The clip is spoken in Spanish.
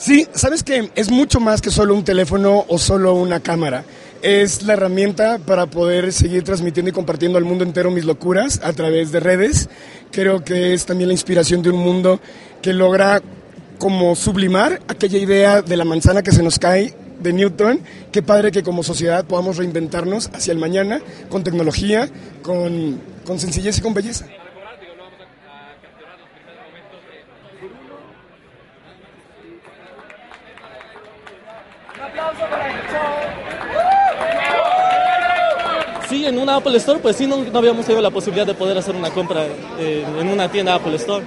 Sí, sabes que es mucho más que solo un teléfono o solo una cámara. Es la herramienta para poder seguir transmitiendo y compartiendo al mundo entero mis locuras a través de redes. Creo que es también la inspiración de un mundo que logra como sublimar aquella idea de la manzana que se nos cae de Newton. Qué padre que como sociedad podamos reinventarnos hacia el mañana con tecnología, con, con sencillez y con belleza. Sí, en una Apple Store, pues sí, no, habíamos tenido la posibilidad de poder hacer una compra eh, en una tienda Apple Store.